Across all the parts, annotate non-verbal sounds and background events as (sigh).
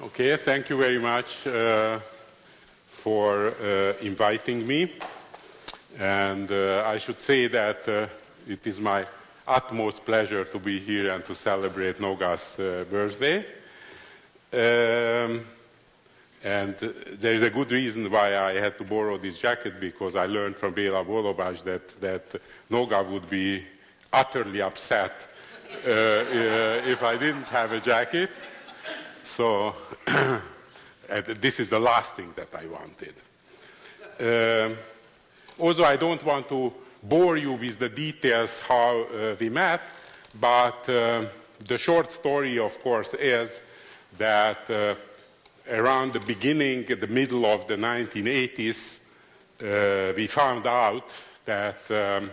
Okay, thank you very much uh, for uh, inviting me. And uh, I should say that uh, it is my utmost pleasure to be here and to celebrate Noga's uh, birthday. Um, and uh, there is a good reason why I had to borrow this jacket because I learned from Béla Bollobás that, that Noga would be utterly upset if I didn't have a jacket. So (clears throat) this is the last thing that I wanted. Um, also, I don't want to bore you with the details how uh, we met, but uh, the short story, of course, is that uh, around the beginning, the middle of the 1980s, uh, we found out that um,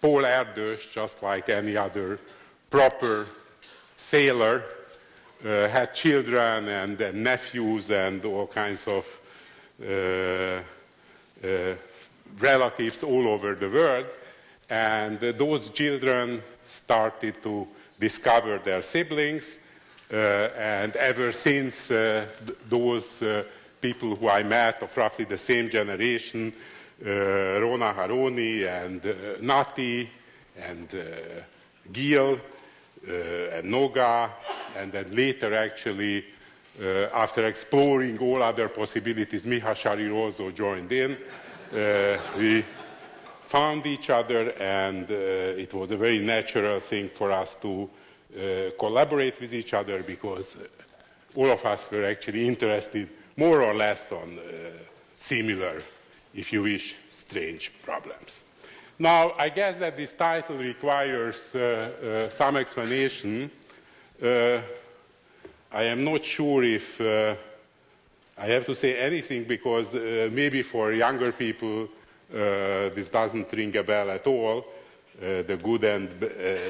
Paul Erdős, just like any other proper sailor, uh, had children and, nephews and all kinds of uh, uh, relatives all over the world. And those children started to discover their siblings. and ever since, th those people who I met of roughly the same generation, Ron Aharoni and Nati and Gil, uh, and Noga, and then later actually, uh, after exploring all other possibilities, Micha Sharir also joined in. Uh, we found each other and it was a very natural thing for us to collaborate with each other because all of us were actually interested more or less on similar, if you wish, strange problems. Now, I guess that this title requires uh, uh, some explanation. Uh, I am not sure if uh, I have to say anything because uh, maybe for younger people uh, this doesn't ring a bell at all. the good and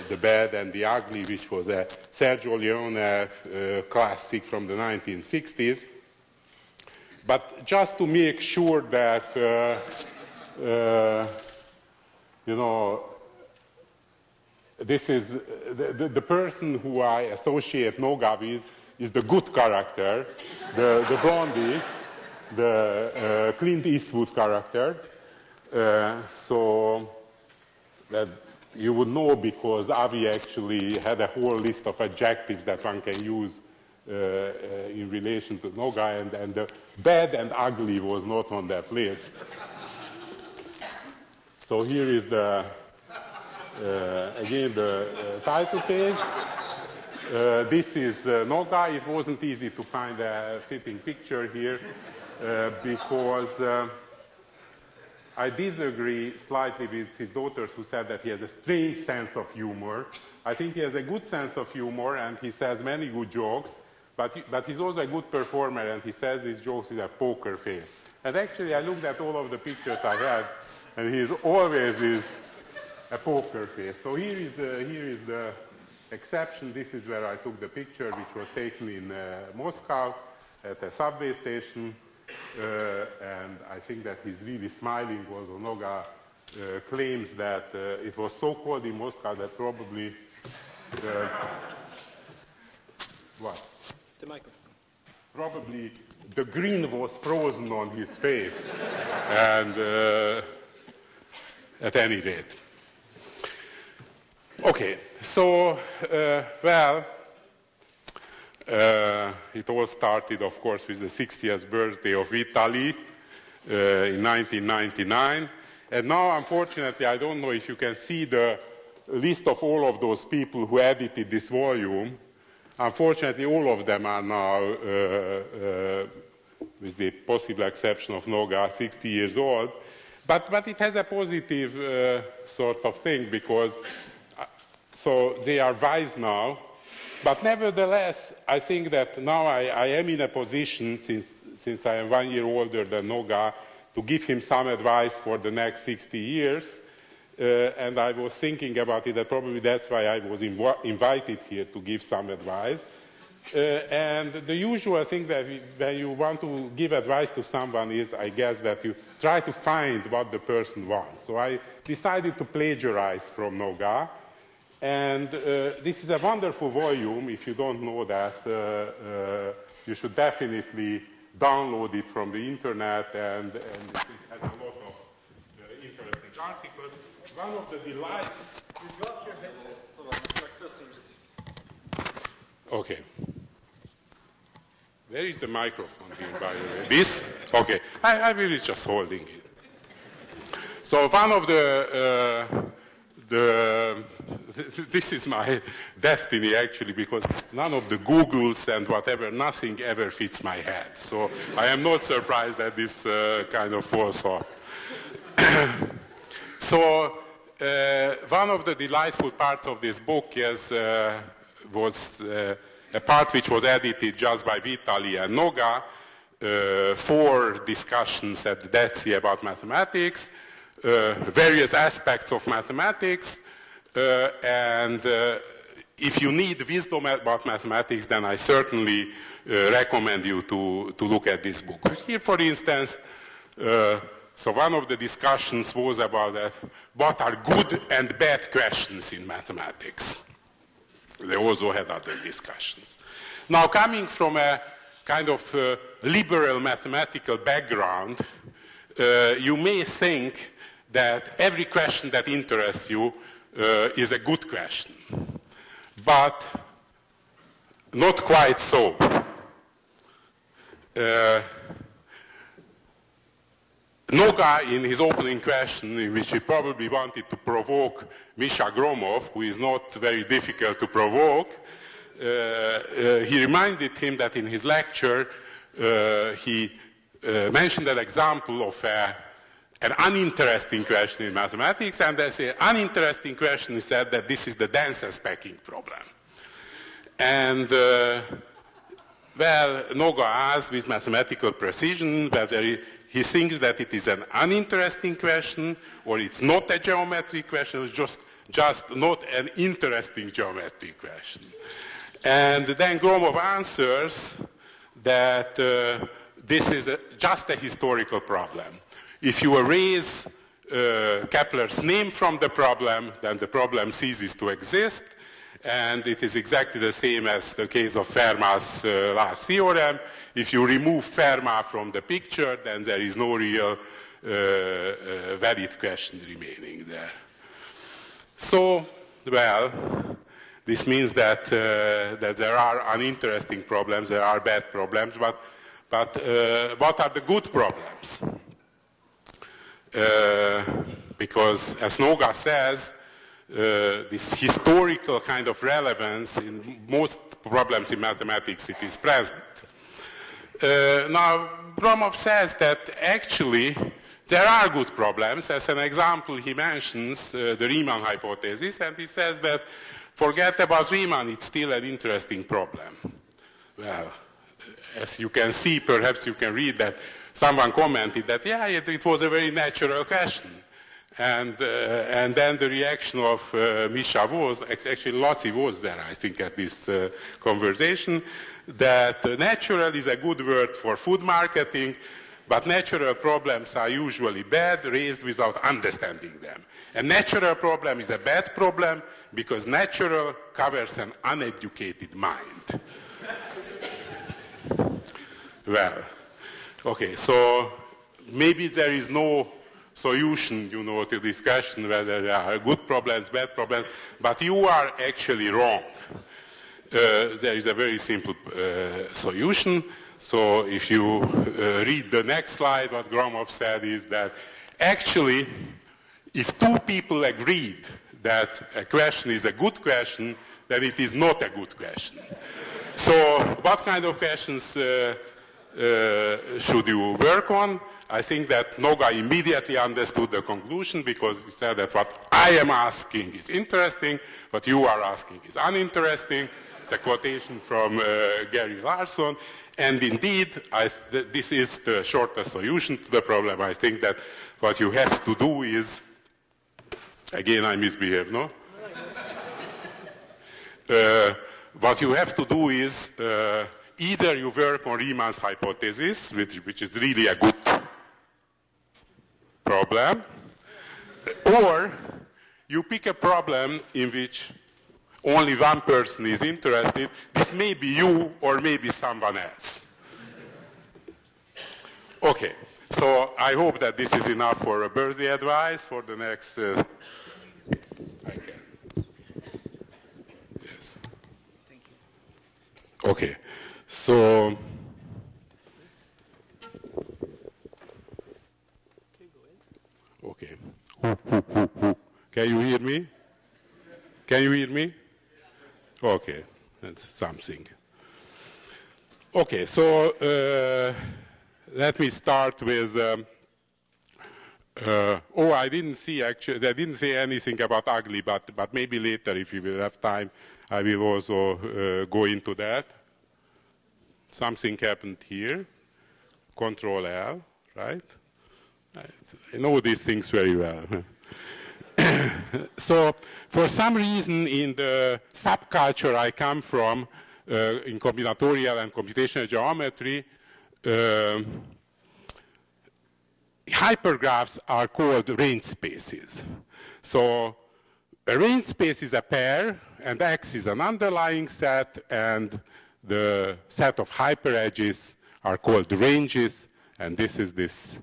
the bad and the ugly, which was a Sergio Leone classic from the 1960s. But just to make sure that you know, this is the, the, the, person who I associate Noga with is the good character, the, the Blondie, the uh, Clint Eastwood character. Uh, so that you would know because Avi actually had a whole list of adjectives that one can use uh, uh in relation to Noga, and, and the bad and ugly was not on that list. So here is the, uh, again, the uh, title page. Uh, this is uh, Noga. It wasn't easy to find a fitting picture here uh, because uh, I disagree slightly with his daughters who said that he has a strange sense of humor. I think he has a good sense of humor and he says many good jokes, but, but he's also a good performer and he says these jokes with a poker face. And actually, I looked at all of the pictures I had and he's always with a poker face. So here is, the, here is the exception. This is where I took the picture, which was taken in uh, Moscow at a subway station. Uh, and I think that he's really smiling. Also, Noga uh, claims that uh, it was so cold in Moscow that probably the, what? The microphone. Probably the green was frozen on his face. and uh, at any rate. Okay, so, uh, well, uh, it all started, of course, with the 60th birthday of Vitali uh, in 1999. And now, unfortunately, I don't know if you can see the list of all of those people who edited this volume. Unfortunately, all of them are now, uh, uh, with the possible exception of Noga, 60 years old. But, but it has a positive uh, sort of thing because, so they are wise now. But nevertheless, I think that now I, I, am in a position, since, since I am one year older than Noga, to give him some advice for the next 60 years. Uh, and I was thinking about it, that probably that's why I was inv invited here to give some advice. Uh, and the usual thing that when you want to give advice to someone is, I guess, that you try to find what the person wants. So I decided to plagiarize from Noga. And uh, this is a wonderful volume. If you don't know that, uh, uh, you should definitely download it from the internet, and, and it has a lot of interesting articles. One of the delights. You got your. Okay. Where is the microphone here, by the way? This? Okay. I, I be just holding it. So one of the, uh, the, this is my destiny actually because none of the Googles and whatever, nothing ever fits my head. So I am not surprised that this uh, kind of falls off. (coughs) so uh, one of the delightful parts of this book is, uh, was uh, a part which was edited just by Vitali and Noga, uh, four discussions at the Dead Sea about mathematics, various aspects of mathematics, uh, and uh, if you need wisdom about mathematics, then I certainly uh, recommend you to, to look at this book. Here, for instance, uh, so one of the discussions was about that, what are good and bad questions in mathematics? They also had other discussions. Now, coming from a kind of uh, liberal mathematical background, uh, you may think that every question that interests you uh, is a good question. But not quite so. Uh, Noga, in his opening question, in which he probably wanted to provoke Misha Gromov, who is not very difficult to provoke, uh, uh, he reminded him that in his lecture uh, he uh, mentioned an example of a, an uninteresting question in mathematics, and as an uninteresting question, he said that this is the denser packing problem. And uh, well, Noga asked with mathematical precision whether he, he thinks that it is an uninteresting question or it's not a geometric question, it's just, just not an interesting geometric question. And then Gromov answers that uh, this is a, just a historical problem. If you erase uh, Kepler's name from the problem, then the problem ceases to exist. And it is exactly the same as the case of Fermat's uh, last theorem. If you remove Fermat from the picture, then there is no real uh, uh, valid question remaining there. So, well, this means that, uh, that there are uninteresting problems, there are bad problems, but, but uh, what are the good problems? Uh, because, as Noga says, uh, this historical kind of relevance in most problems in mathematics, it is present. Uh, now, Gromov says that actually there are good problems. As an example, he mentions uh, the Riemann hypothesis, and he says that forget about Riemann, it's still an interesting problem. Well, as you can see, perhaps you can read that someone commented that, yeah, it, it was a very natural question. And, uh, and then the reaction of uh, Misha was, actually Laci was there, I think, at this uh, conversation, that natural is a good word for food marketing, but natural problems are usually bad, raised without understanding them. A natural problem is a bad problem because natural covers an uneducated mind. (laughs) well, okay, so maybe there is no solution, you know, to this question whether there are good problems, bad problems, but you are actually wrong. Uh, there is a very simple uh, solution. So if you uh, read the next slide, what Gromov said is that actually, if two people agreed that a question is a good question, then it is not a good question. so what kind of questions uh, should you work on? I think that Noga immediately understood the conclusion because he said that what I am asking is interesting, what you are asking is uninteresting. It's a quotation from uh, Gary Larson. And indeed, th this is the shortest solution to the problem. I think that what you have to do is, again, I misbehave, no? uh, what you have to do is uh, either you work on Riemann's hypothesis, which, which is really a good problem, or you pick a problem in which only one person is interested, this may be you or maybe someone else. Okay, so I hope that this is enough for a birthday advice for the next. Uh, I can. Yes. Thank you. Okay, so. Okay. Can you hear me? Can you hear me? Okay, that's something. Okay, so uh, let me start with. Um, uh, oh, I didn't see actually. I didn't say anything about ugly, but but maybe later, if you will have time, I will also uh, go into that. Something happened here. Control L, right? I know these things very well. (coughs) so for some reason in the subculture I come from, uh, in combinatorial and computational geometry, uh, hypergraphs are called range spaces. So a range space is a pair, and X is an underlying set, and the set of hyperedges are called ranges, and this is this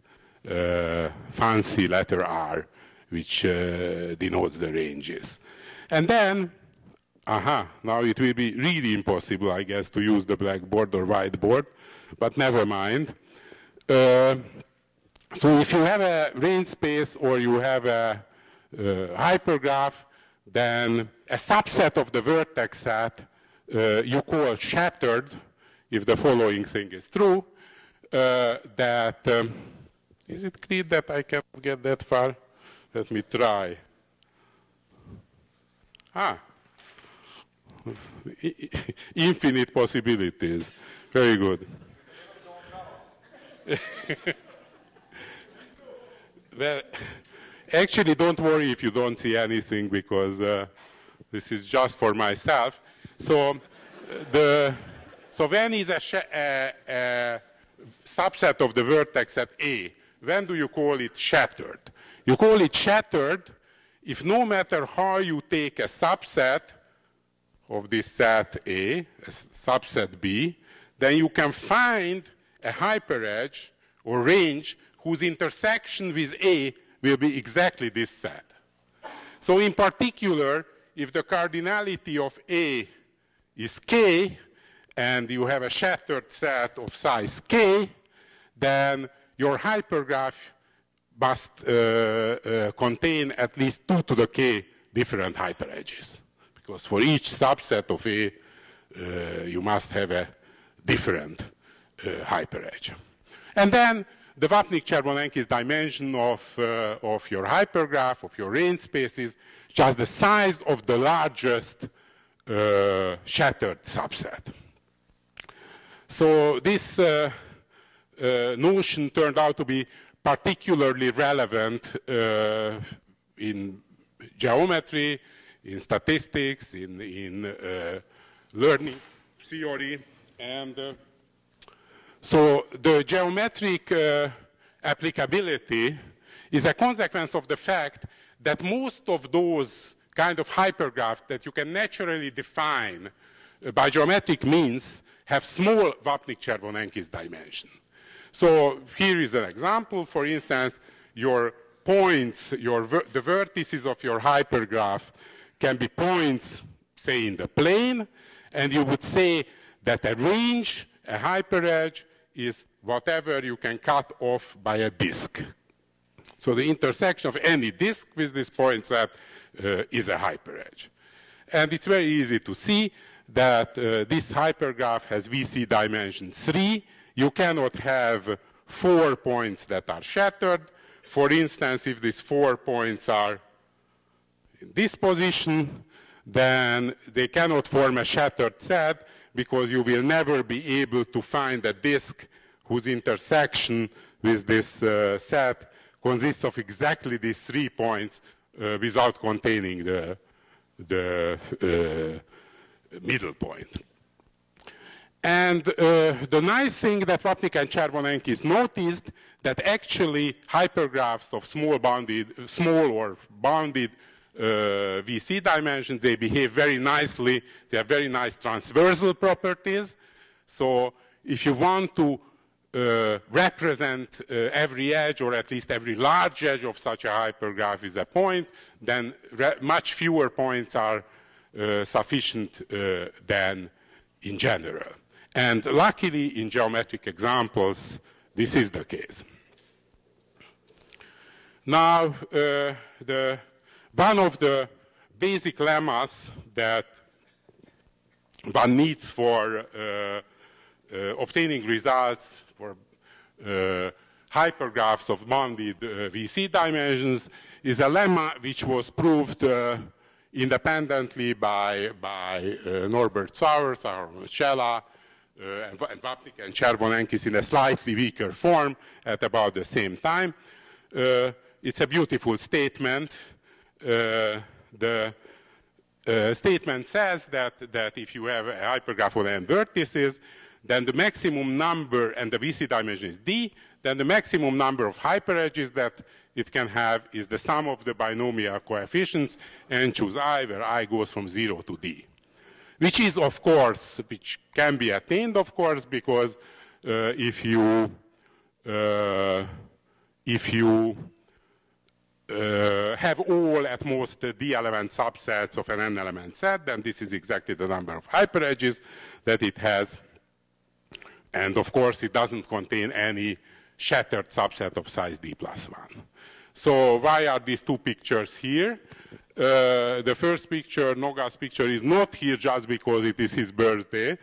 uh, fancy letter R which uh, denotes the ranges. And then, aha, now it will be really impossible, I guess, to use the blackboard or whiteboard, but never mind. Uh, so if you have a range space or you have a, a hypergraph, then a subset of the vertex set uh, you call shattered, if the following thing is true, uh, that, um, is it clear that I can get that far? Let me try. Ah, (laughs) infinite possibilities. Very good. (laughs) well, (laughs) actually, don't worry if you don't see anything because uh, this is just for myself. So, um, the so when is a, a, a uh, uh, subset of the vertex at A? When do you call it shattered? You call it shattered if no matter how you take a subset of this set A, a subset B, then you can find a hyperedge or range whose intersection with A will be exactly this set. So in particular, if the cardinality of A is K, and you have a shattered set of size K, then your hypergraph must uh, uh, contain at least 2 to the k different hyperedges. Because for each subset of A, uh, you must have a different hyperedge. And then the Vapnik-Chervonenkis dimension of, uh, of your hypergraph, of your range spaces, just the size of the largest uh, shattered subset. So this uh, notion turned out to be particularly relevant uh, in geometry, in statistics, in, in uh, learning theory. And uh, so the geometric uh, applicability is a consequence of the fact that most of those kind of hypergraphs that you can naturally define uh, by geometric means have small Vapnik-Chervonenkis dimension. So here is an example. For instance, your points, your ver the vertices of your hypergraph can be points, say, in the plane, and you would say that a range, a hyperedge, is whatever you can cut off by a disk. So the intersection of any disk with this point set uh, is a hyperedge. And it's very easy to see that uh, this hypergraph has VC dimension 3, you cannot have four points that are shattered. For instance, if these four points are in this position, then they cannot form a shattered set because you will never be able to find a disk whose intersection with this uh, set consists of exactly these three points uh, without containing the, the uh, middle point. And uh, the nice thing that Vapnik and Chervonenkis noticed that actually hypergraphs of small bounded, small or bounded uh, VC dimensions. They behave very nicely. They have very nice transversal properties. So if you want to uh, represent uh, every edge or at least every large edge of such a hypergraph is a point, then much fewer points are uh, sufficient uh, than in general. And luckily, in geometric examples, this is the case. Now, uh, the, one of the basic lemmas that one needs for uh, uh, obtaining results for uh, hypergraphs of bounded uh, VC dimensions is a lemma which was proved uh, independently by, by Norbert Sauer, Saharon Shelah, and, and Vapnik and Chervonenkis in a slightly weaker form at about the same time. it's a beautiful statement. The uh, statement says that, that if you have a hypergraph with n vertices, then the maximum number, and the VC dimension is D, then the maximum number of hyperedges that it can have is the sum of the binomial coefficients and choose I, where I goes from 0 to D. Which is, of course, which can be attained, of course, because uh, if you, uh, if you uh, have all at most d element subsets of an n element set, then this is exactly the number of hyperedges that it has. And of course, it doesn't contain any shattered subset of size d plus 1. So why are these two pictures here? Uh, the first picture, Noga's picture, is not here just because it is his birthday,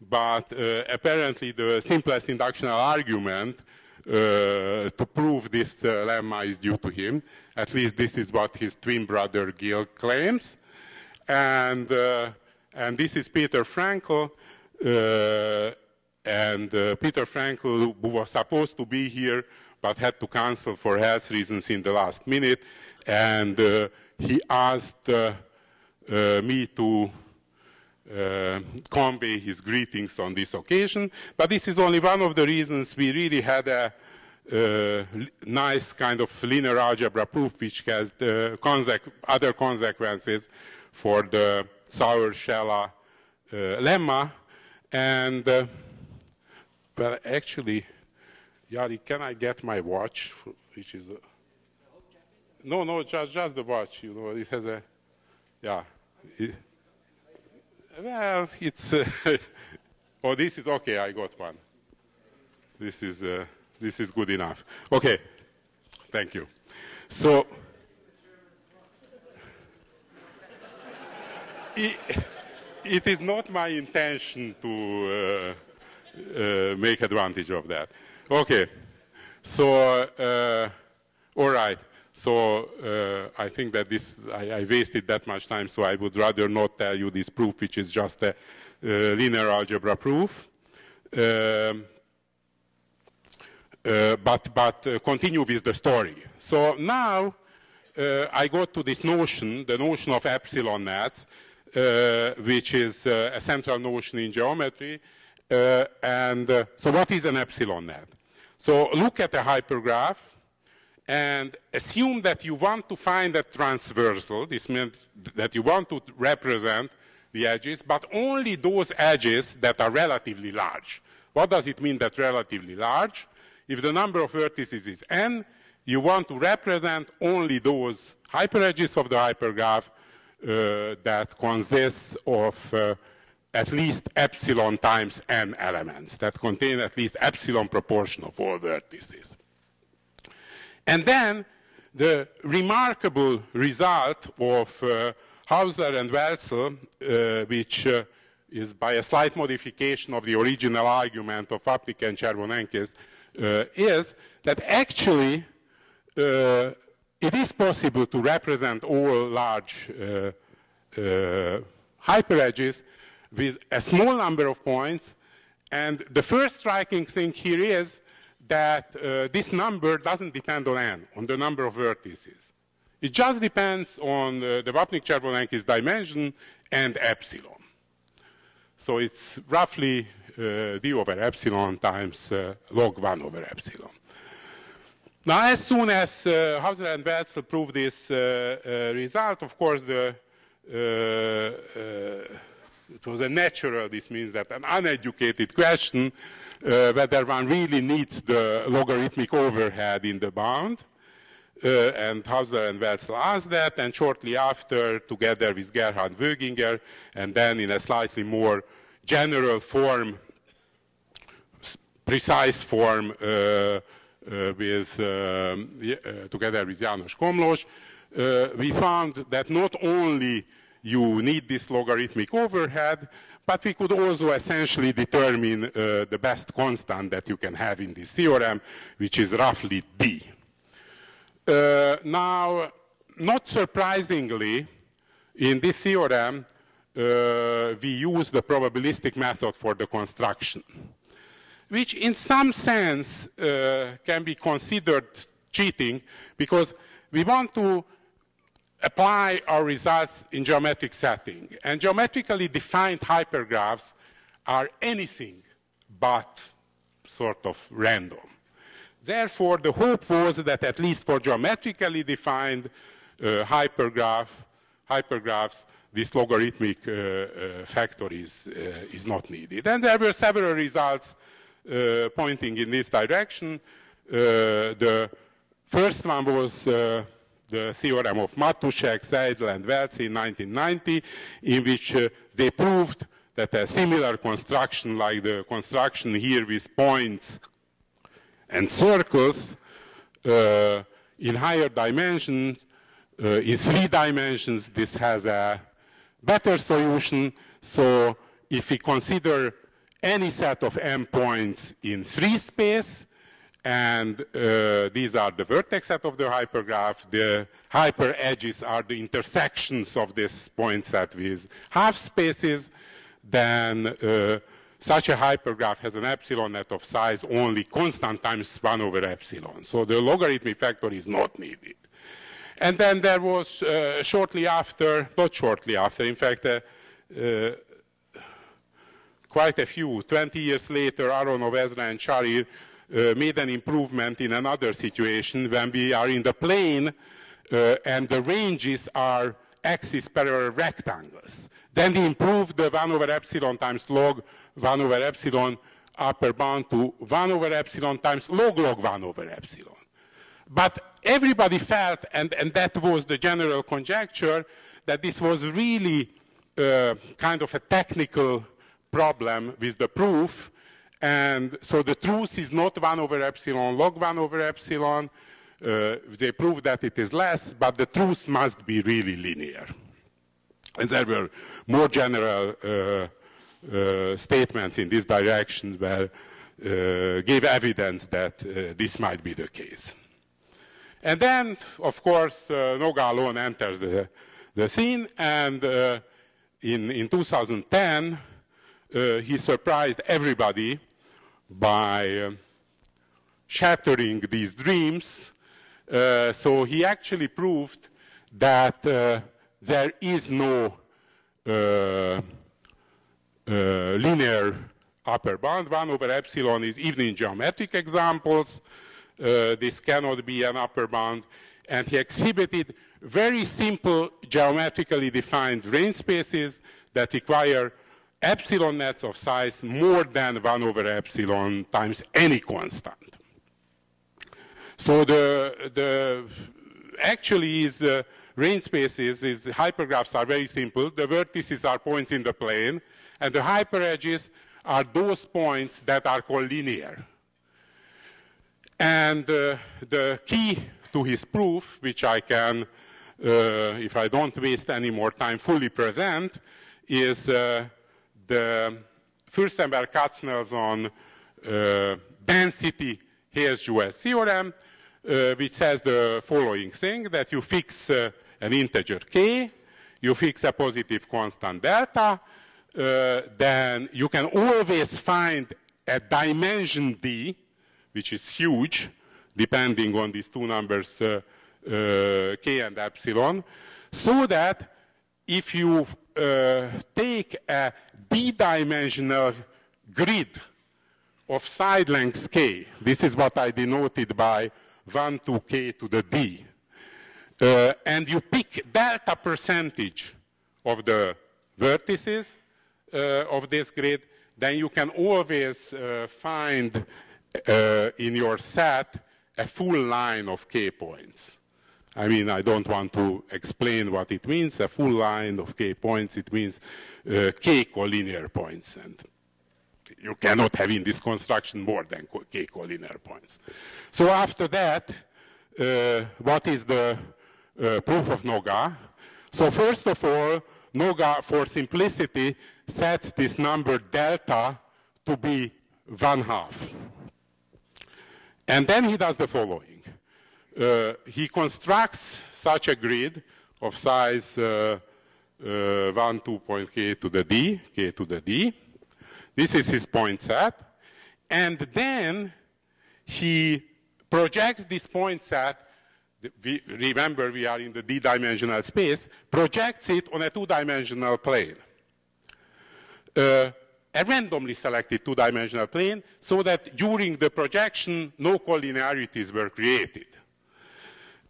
but uh, apparently the simplest inductional argument uh, to prove this uh, lemma is due to him. At least this is what his twin brother Gil claims. And, uh, and this is Peter Frankl. Uh, and uh, Peter Frankl, who was supposed to be here, but had to cancel for health reasons in the last minute. And uh, he asked uh, uh me to convey his greetings on this occasion. But this is only one of the reasons we really had a uh, nice kind of linear algebra proof which has other consequences for the Sauer-Shelah lemma. And but actually, Yari, can I get my watch, which is a, no, no, just just the watch. You know, it has a, yeah. It, well, it's. Uh, (laughs) oh, this is okay. I got one. This is uh, this is good enough. Okay, thank you. So. it, it is not my intention to. Uh, uh, make advantage of that. Okay, so uh, all right. So uh, I think that this I, I, wasted that much time, so I would rather not tell you this proof, which is just a linear algebra proof. Um, uh, but but uh, continue with the story. So now uh, I go to this notion, the notion of epsilon nets, which is a central notion in geometry, uh, and uh, so what is an epsilon net? So look at a hypergraph and assume that you want to find a transversal. This means that you want to represent the edges, but only those edges that are relatively large. What does it mean that relatively large? If the number of vertices is n, you want to represent only those hyperedges of the hypergraph uh, that consists of uh, at least epsilon times n elements that contain at least epsilon proportion of all vertices. And then the remarkable result of uh, Haussler and Welzl, uh, which uh, is by a slight modification of the original argument of Vapnik and Chervonenkis, is that actually uh, it is possible to represent all large uh, hyperedges with a small number of points. And the first striking thing here is that uh, this number doesn't depend on n, on the number of vertices. It just depends on uh, the Vapnik-Chervonenkis dimension and epsilon. So it's roughly uh, d over epsilon times uh, log 1 over epsilon. Now, as soon as uh, Haussler and Welzl proved this uh, uh, result, of course, the, uh, uh, it was a natural, this means that an uneducated question, uh, whether one really needs the logarithmic overhead in the bound. and Haussler and Welzl asked that, and shortly after, together with Gerhard Wöginger, and then in a slightly more general form, precise form, uh, with, um, uh, together with János Komlós, uh, we found that not only you need this logarithmic overhead, but we could also essentially determine uh, the best constant that you can have in this theorem, which is roughly d. Uh, now, not surprisingly, in this theorem, uh, we use the probabilistic method for the construction which in some sense uh, can be considered cheating because we want to apply our results in geometric setting. And geometrically defined hypergraphs are anything but sort of random. Therefore, the hope was that at least for geometrically defined uh, hypergraph, hypergraphs, this logarithmic uh, uh, factor is, uh, is not needed. And there were several results uh, pointing in this direction. Uh, the first one was uh, the theorem of Matoušek, Seidel, and Welzl in 1990, in which they proved that a similar construction like the construction here with points and circles uh, in higher dimensions, uh, in three dimensions, this has a better solution. So if we consider any set of m points in three space, and uh, these are the vertex set of the hypergraph. The hyper edges are the intersections of this point set with half spaces. Then uh, such a hypergraph has an epsilon net of size only constant times 1 over epsilon. So the logarithmic factor is not needed. And then there was uh, shortly after, not shortly after, in fact, uh, uh, quite a few. 20 years later, Aronov, Ezra, and Sharir uh, made an improvement in another situation when we are in the plane uh, and the ranges are axis parallel rectangles. Then they improved the 1 over epsilon times log 1 over epsilon upper bound to 1 over epsilon times log log 1 over epsilon. But everybody felt, and, and that was the general conjecture, that this was really uh, kind of a technical problem with the proof. And so the truth is not 1 over epsilon log 1 over epsilon. Uh, they prove that it is less, but the truth must be really linear. And there were more general uh, uh, statements in this direction where uh, gave evidence that uh, this might be the case. And then, of course, uh, Noga Alon enters the, the scene, and uh, in, in 2010, uh, he surprised everybody by uh, shattering these dreams. Uh, so he actually proved that uh, there is no linear upper bound. 1 over epsilon is even in geometric examples. This cannot be an upper bound. And he exhibited very simple geometrically defined range spaces that require epsilon nets of size more than 1 over epsilon times any constant. So the, the actually is uh, range spaces, is hypergraphs are very simple. The vertices are points in the plane, and the hyperedges are those points that are collinear. And uh, the key to his proof, which I can, uh, if I don't waste any more time, fully present, is uh, the Furstenberg-Katznelson uh, density Hales-Jewett theorem, which says the following thing, that you fix an integer k, you fix a positive constant delta, uh, then you can always find a dimension d, which is huge, depending on these two numbers, uh, uh, k and epsilon, so that if you uh, take a d-dimensional grid of side length k, this is what I denoted by 1 to k to the d, uh, and you pick delta percentage of the vertices uh, of this grid, then you can always uh, find uh, in your set a full line of k points. I mean, I don't want to explain what it means. A full line of k points, it means uh, k collinear points. And you cannot have in this construction more than k collinear points. So after that, uh, what is the uh, proof of Noga? So first of all, Noga, for simplicity, sets this number delta to be one half. And then he does the following. Uh, he constructs such a grid of size uh, uh, 1, 2 point k to the d, k to the d. This is his point set. And then he projects this point set, we, remember we are in the d-dimensional space, projects it on a two-dimensional plane. A randomly selected two-dimensional plane so that during the projection no collinearities were created.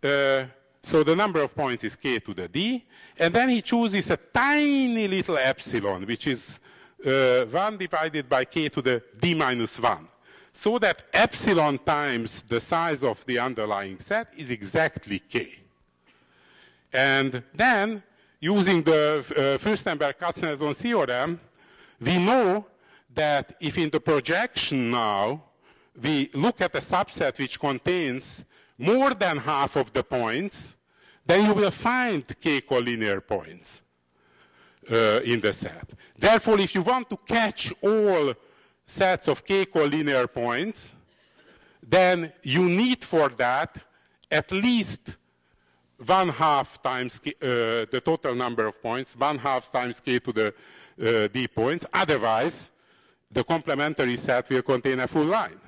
Uh, so the number of points is k to the d, and then he chooses a tiny little epsilon, which is uh, 1 divided by k to the d minus 1. So that epsilon times the size of the underlying set is exactly k. And then, using the uh, Furstenberg-Katznelson theorem, we know that if in the projection now we look at a subset which contains more than half of the points, then you will find k collinear points uh, in the set. Therefore, if you want to catch all sets of k collinear points, then you need for that at least one half times k, uh, the total number of points, one half times k to the uh, d points. Otherwise, the complementary set will contain a full line.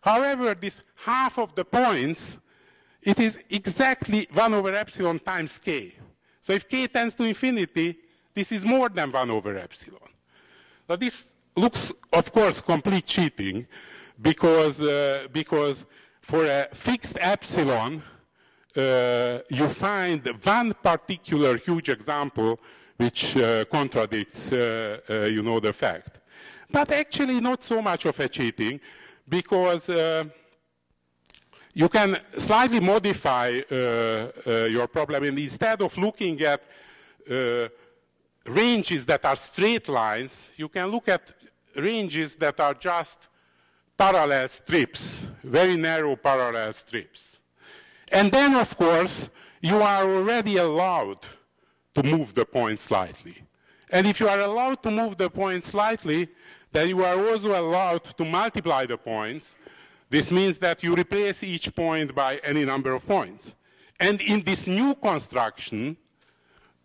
However, this half of the points, it is exactly 1 over epsilon times k. So if k tends to infinity, this is more than 1 over epsilon. Now this looks, of course, complete cheating because, uh, because for a fixed epsilon, uh, you find one particular huge example which uh, contradicts, uh, uh, you know, the fact. But actually not so much of a cheating because you can slightly modify your problem and instead of looking at ranges that are straight lines, you can look at ranges that are just parallel strips, very narrow parallel strips. And then, of course, you are already allowed to move the point slightly. And if you are allowed to move the point slightly, then you are also allowed to multiply the points. This means that you replace each point by any number of points. And in this new construction,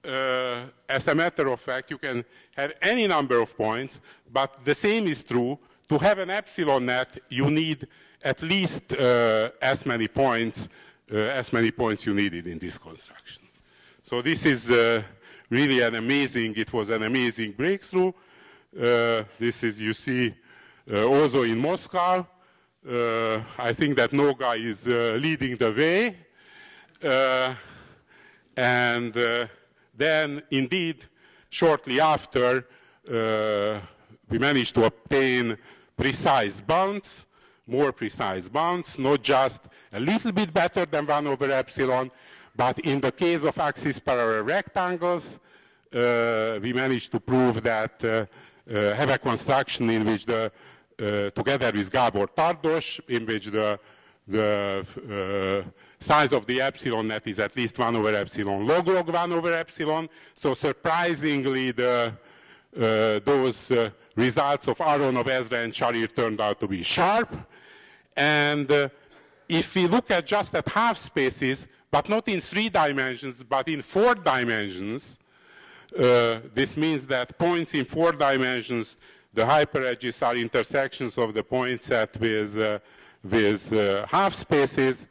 uh, as a matter of fact, you can have any number of points, but the same is true. To have an epsilon net, you need at least uh, as many points, uh, as many points you needed in this construction. So this is uh, really an amazing, it was an amazing breakthrough. Uh, this is, you see, uh, also in Moscow. I think that Noga is leading the way. and then indeed, shortly after, we managed to obtain precise bounds, more precise bounds, not just a little bit better than 1 over epsilon, but in the case of axis parallel rectangles, uh, we managed to prove that uh, uh, have a construction in which the, uh, together with Gabor Tardos, in which the the uh, size of the epsilon net is at least 1 over epsilon log log 1 over epsilon. So surprisingly, the, uh, those results of Aronov, Ezra, and Sharir turned out to be sharp. And if we look at just at half spaces, but not in three dimensions, but in four dimensions, uh, this means that points in four dimensions, the hyperedges are intersections of the point set with uh, with uh, half spaces,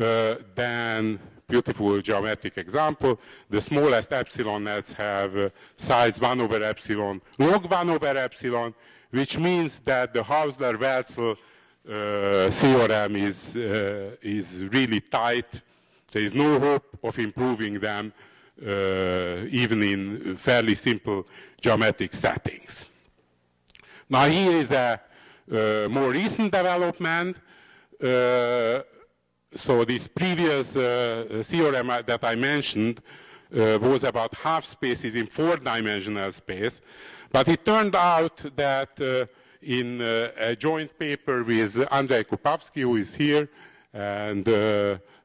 uh, then beautiful geometric example, the smallest epsilon nets have uh, size 1 over epsilon, log 1 over epsilon, which means that the Haussler-Welzl uh, theorem is, is really tight. There is no hope of improving them uh, even in fairly simple geometric settings. Now here is a uh, more recent development. Uh, so this previous uh, theorem that I mentioned uh, was about half spaces in four-dimensional space. But it turned out that uh, in a joint paper with Andrei Kupavsky, who is here, and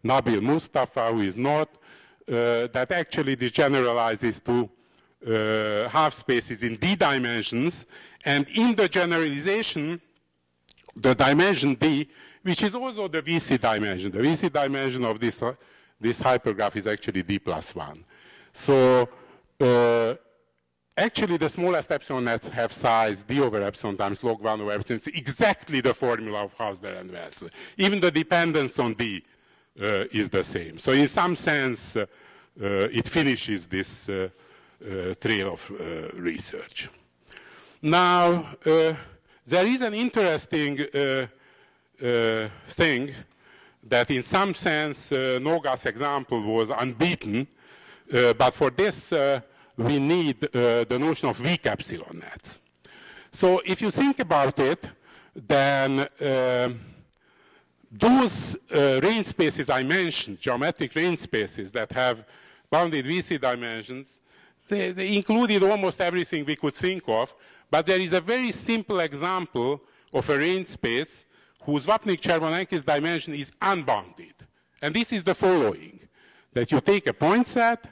Nabil Mustafa, who is not, uh, that actually this generalizes to uh, half spaces in d dimensions. And in the generalization, the dimension d, which is also the VC dimension, the VC dimension of this, uh, this hypergraph is actually d plus 1. So uh, actually the smallest epsilon nets have size d over epsilon times log 1 over epsilon. It's exactly the formula of Haussler and Welzl. Even the dependence on d is the same. So in some sense, uh, uh, it finishes this uh, uh, trail of uh, research. Now, there is an interesting thing that in some sense Noga's example was unbeaten uh, but for this, uh, we need uh, the notion of weak epsilon nets. So if you think about it, then those uh, range spaces I mentioned, geometric range spaces that have bounded VC dimensions, they, they, included almost everything we could think of, but there is a very simple example of a range space whose Vapnik-Chervonenkis dimension is unbounded. And this is the following, that you take a point set,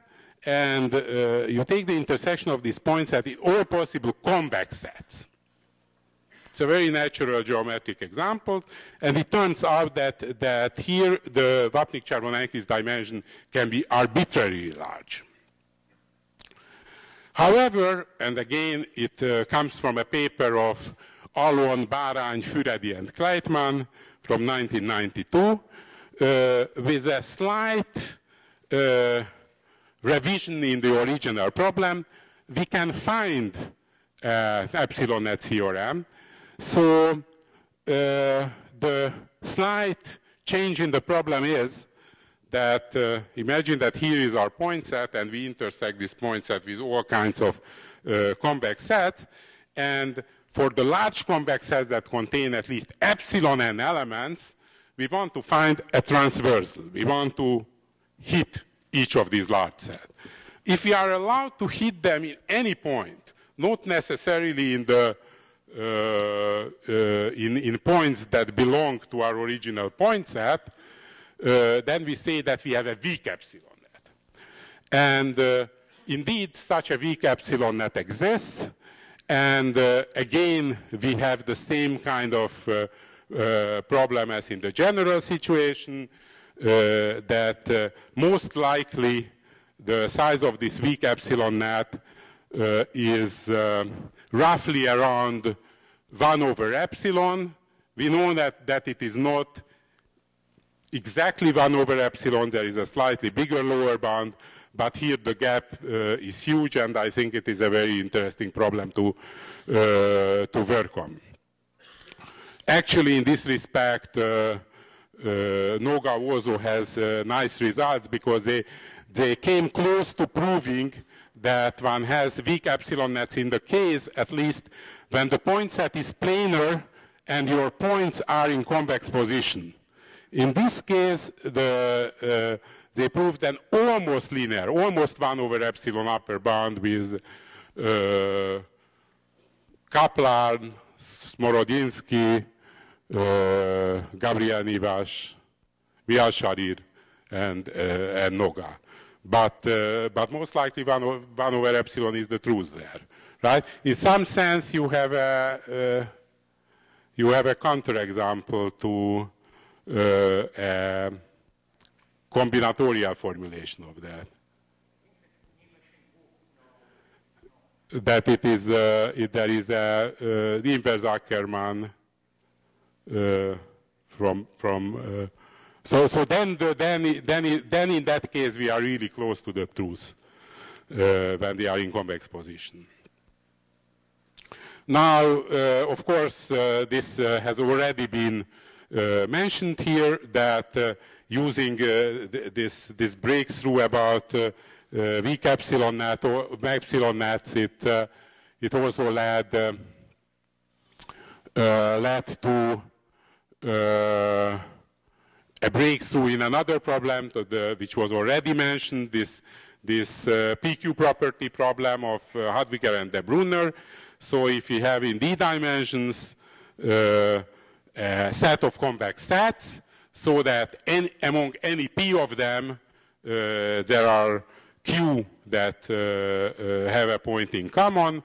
and uh, you take the intersection of these points at all possible convex sets. It's a very natural geometric example, and it turns out that, that here the Vapnik-Chervonenkis dimension can be arbitrarily large. However, and again, it uh, comes from a paper of Alon, Bárány, Füredi, and Kleitman from 1992, uh, with a slight uh, revision in the original problem, we can find uh, epsilon net theorem. So uh, the slight change in the problem is that uh, imagine that here is our point set and we intersect this point set with all kinds of uh, convex sets and for the large convex sets that contain at least epsilon n elements, we want to find a transversal. We want to hit each of these large sets. If we are allowed to hit them in any point, not necessarily in the in, in, points that belong to our original point set, uh, then we say that we have a weak epsilon net. And uh, indeed, such a weak epsilon net exists. And uh, again, we have the same kind of uh, problem as in the general situation. Uh, that uh, most likely the size of this weak epsilon net uh, is roughly around 1 over epsilon. We know that, that it is not exactly 1 over epsilon. There is a slightly bigger lower bound, but here the gap uh, is huge, and I think it is a very interesting problem to, uh, to work on. Actually, in this respect, uh, uh, Noga also has uh, nice results because they, they came close to proving that one has weak epsilon nets in the case, at least when the point set is planar and your points are in convex position. In this case, the, uh, they proved an almost linear, almost 1 over epsilon upper bound with uh, Kaplan, Smorodinsky, uh, Gabriel Nivasch, Micha Sharir, and, uh, and Noga. But, uh, but most likely one, one over epsilon is the truth there, right? In some sense, you have a, you have a counterexample to a combinatorial formulation of that. that it is uh, it, there is a uh, the inverse Ackermann uh, from from. Uh, so so then the, then then then in that case we are really close to the truth uh, when they are in convex position. Now, uh, of course, uh, this uh, has already been uh, mentioned here that uh, using th this, this breakthrough about weak epsilon net or epsilon nets, it, it also led, led to a breakthrough in another problem, the, which was already mentioned, this, this uh, PQ property problem of uh, Hadwiger and Debrunner. So if we have in d dimensions uh, a set of convex sets, so that any, among any p of them, uh, there are q that uh, uh, have a point in common,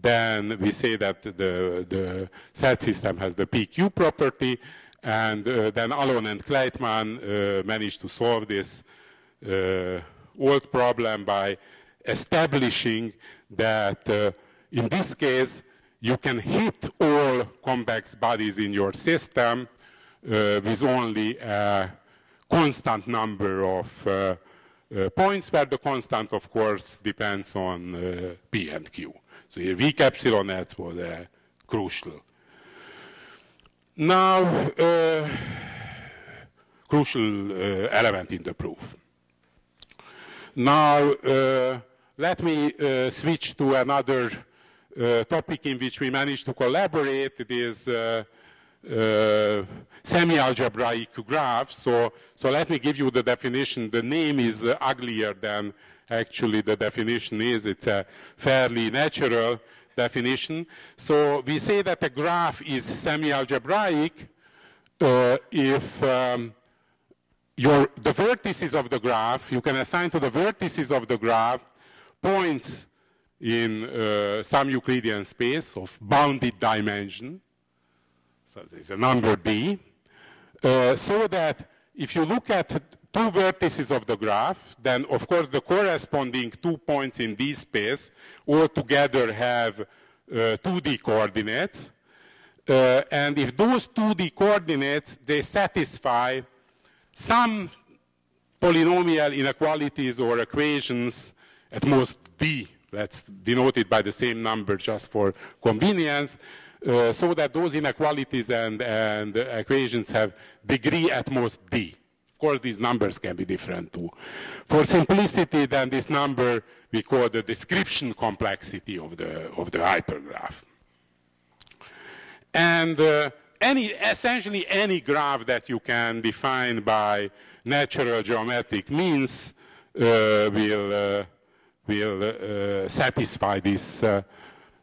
then we say that the, the set system has the PQ property, and uh, then Alon and Kleitman uh, managed to solve this uh, old problem by establishing that in this case, you can hit all convex bodies in your system uh, with only a constant number of uh, uh, points, where the constant, of course, depends on P and Q. So here, weak epsilon was crucial. Now, uh, crucial element in the proof. Now, let me switch to another uh, topic in which we managed to collaborate it is uh, uh, semi-algebraic graphs. So, so let me give you the definition. The name is uh, uglier than actually the definition is. It's fairly natural definition. So we say that a graph is semi-algebraic uh, if um, your, the vertices of the graph, you can assign to the vertices of the graph points in uh, some Euclidean space of bounded dimension, so there's a number b, uh, so that if you look at two vertices of the graph, then of course the corresponding two points in this space all together have uh, 2D coordinates. Uh, and if those 2D coordinates, they satisfy some polynomial inequalities or equations, at most d that's denoted by the same number just for convenience, uh, so that those inequalities and, and equations have degree at most d. Of course, these numbers can be different too. For simplicity, then this number we call the description complexity of the, of the hypergraph. And uh, any, essentially any graph that you can define by natural geometric means uh, will uh, will uh, satisfy this uh,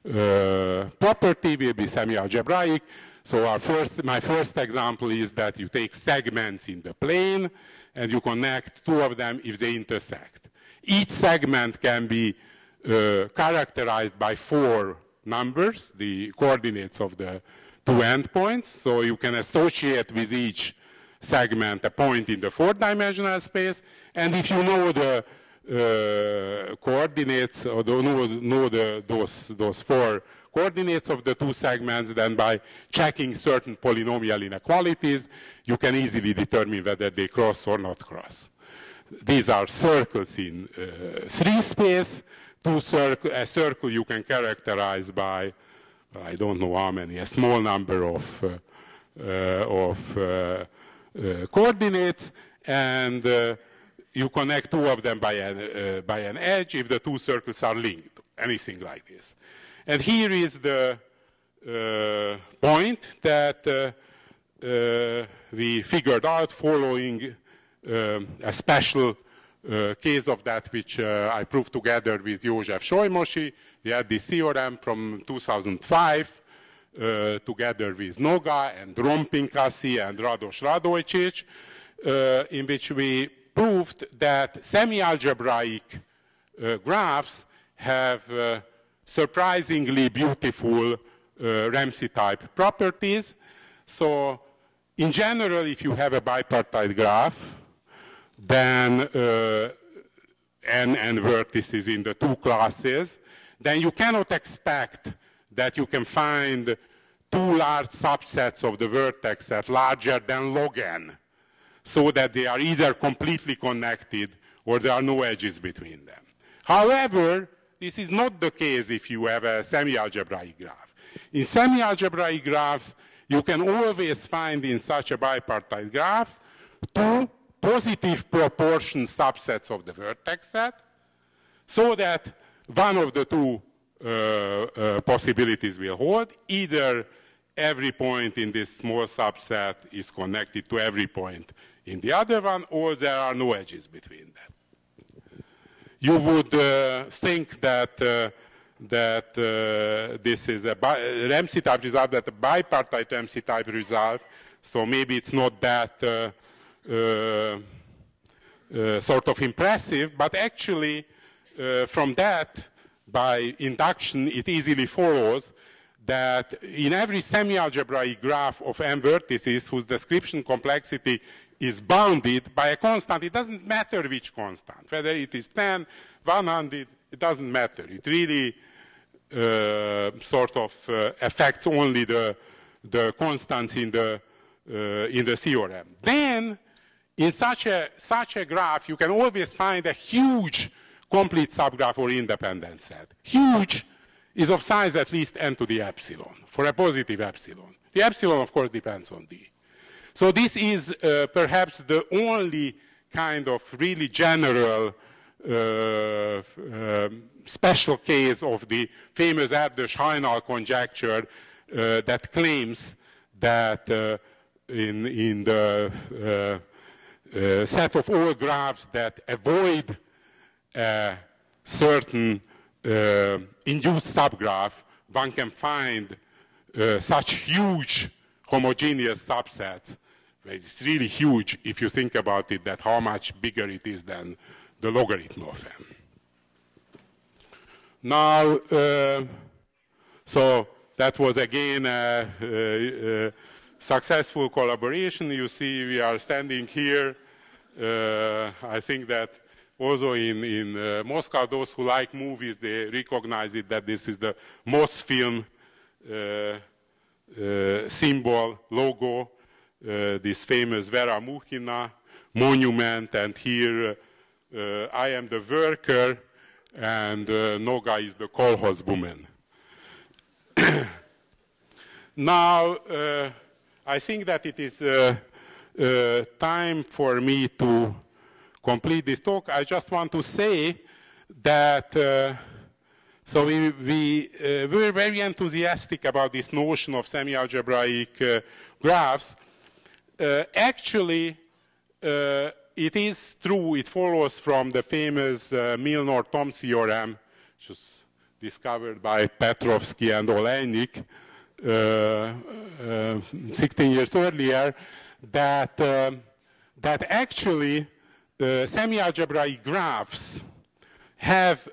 uh, property, will be semi-algebraic. So our first, my first example is that you take segments in the plane and you connect two of them if they intersect. Each segment can be uh, characterized by four numbers, the coordinates of the two endpoints. So you can associate with each segment a point in the four-dimensional space. And if you know the uh, coordinates or know, know the, those, those four coordinates of the two segments, then by checking certain polynomial inequalities, you can easily determine whether they cross or not cross. These are circles in uh, three space. Two a circle you can characterize by, I don't know how many, a small number of, uh, uh of uh, uh, coordinates, and you connect two of them by an, uh, by an edge if the two circles are linked, anything like this. And here is the uh, point that uh, uh we figured out following um, a special uh, case of that which I proved together with József Solymosi. We had this theorem from 2005 together with Noga and Rom Pinchasi and Radoš Radoičić, in which we proved that semi-algebraic uh, graphs have uh, surprisingly beautiful uh, Ramsey-type properties. So in general, if you have a bipartite graph, then uh, n and vertices in the two classes, then you cannot expect that you can find two large subsets of the vertex that larger than log n so that they are either completely connected or there are no edges between them. However, this is not the case if you have a semi-algebraic graph. In semi-algebraic graphs, you can always find in such a bipartite graph two positive proportion subsets of the vertex set, so that one of the two uh, uh, possibilities will hold. Either every point in this small subset is connected to every point in the other one, or there are no edges between them. You would uh, think that uh, that uh, this is a Ramsey type result, that a bipartite Ramsey type result, so maybe it's not that uh, uh, sort of impressive, but actually from that, by induction, it easily follows that in every semi-algebraic graph of m vertices whose description complexity is bounded by a constant, it doesn't matter which constant, whether it is 10, 100, it doesn't matter. It really uh, sort of uh, affects only the, the constants in the, uh, in the theorem. Then, in such a, such a graph, you can always find a huge complete subgraph or independent set. Huge is of size at least n to the epsilon, for a positive epsilon. The epsilon, of course, depends on d. So this is uh, perhaps the only kind of really general uh, um, special case of the famous Erdős-Hajnal conjecture uh, that claims that uh, in, in the uh, uh, set of all graphs that avoid a certain induced subgraph, one can find such huge homogeneous subsets. It's really huge if you think about it, that how much bigger it is than the logarithm of m. Now, uh, so that was again a, a, a, successful collaboration. You see we are standing here. Uh, I think that also in, in uh, Moscow, those who like movies, they recognize it that this is the Mosfilm uh, uh, symbol, logo, uh, this famous Vera Mukhina monument, and here uh, I am the worker and uh, Noga is the kolhozwoman. (coughs) now, uh, I think that it is time for me to complete this talk. I just want to say that so we, we uh, were very enthusiastic about this notion of semi-algebraic uh, graphs. Uh, actually, it is true, it follows from the famous uh, Milnor-Thom theorem, which was discovered by Petrovsky and Oleinik uh, uh, 16 years earlier, that, uh, that actually uh, semi-algebraic graphs have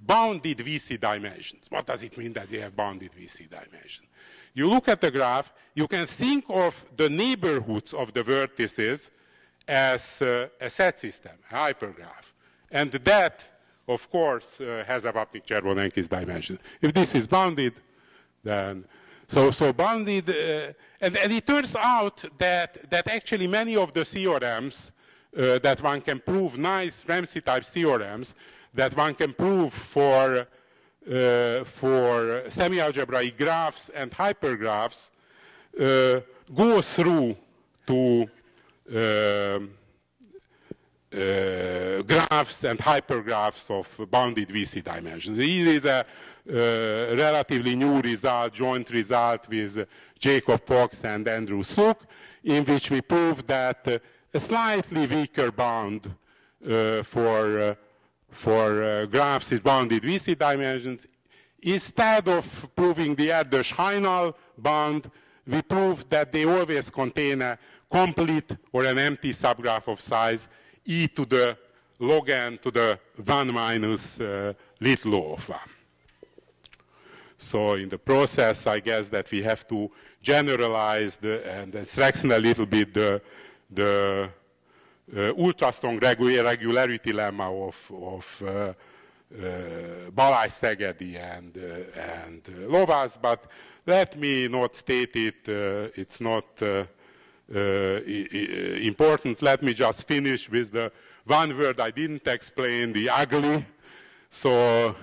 bounded VC dimensions. What does it mean that they have bounded VC dimension? You look at the graph, you can think of the neighborhoods of the vertices as uh, a set system, a hypergraph. And that, of course, uh, has a Vapnik Chervonenkis dimension. If this is bounded, then so, so bounded, uh, and, and, it turns out that, that actually many of the theorems uh, that one can prove, nice Ramsey type theorems, that one can prove for, uh, for semi-algebraic graphs and hypergraphs, uh, go through to um, uh, graphs and hypergraphs of bounded VC dimensions. Is a uh, relatively new result, joint result with Jacob Fox and Andrew Suk, in which we prove that uh, a slightly weaker bound uh, for, uh, for uh, graphs is bounded VC dimensions. Instead of proving the Erdős-Hajnal bound, we prove that they always contain a complete or an empty subgraph of size e to the log n to the 1 minus uh, little of 1. So in the process, I guess that we have to generalize the, and strengthen a little bit the, the uh, ultra-strong regularity lemma of, of uh, uh, Balázs Szegedy and, uh, and uh, Lovász, but let me not state it, uh, it's not uh, uh, important. Let me just finish with the one word I didn't explain, the ugly. So,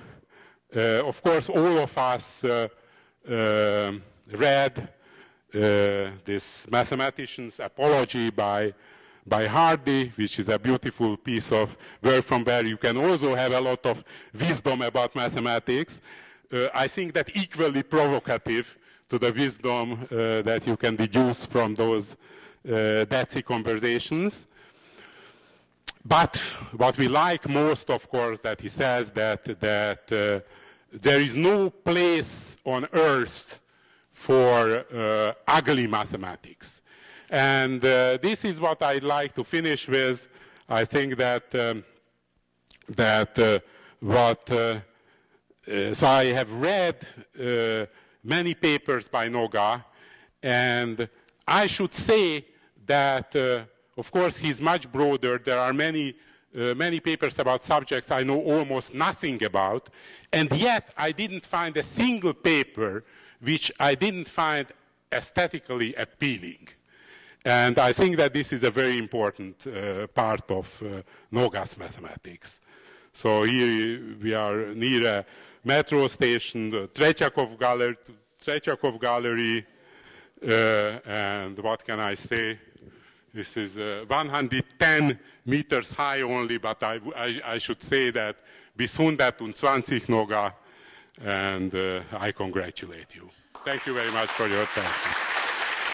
of course, all of us uh, read uh, this mathematician's apology by, by Hardy, which is a beautiful piece of work from where you can also have a lot of wisdom about mathematics. Uh, I think that equally provocative to the wisdom uh, that you can deduce from those uh, conversations. But what we like most, of course, that he says that, that uh, there is no place on earth for uh, ugly mathematics. And uh, this is what I'd like to finish with. I think that, um, that uh, what, uh, uh, so I have read uh, many papers by Noga, and I should say that, of course, he's much broader. There are many uh, many papers about subjects I know almost nothing about, and yet I didn't find a single paper which I didn't find aesthetically appealing. And I think that this is a very important uh, part of uh, Noga's mathematics. So here we are near a metro station, the Tretyakov Gallery, Gallery uh, and what can I say? This is uh, 110 meters high only, but I, I, I should say that bis 120 Noga, and uh, I congratulate you. Thank you very much for your attention.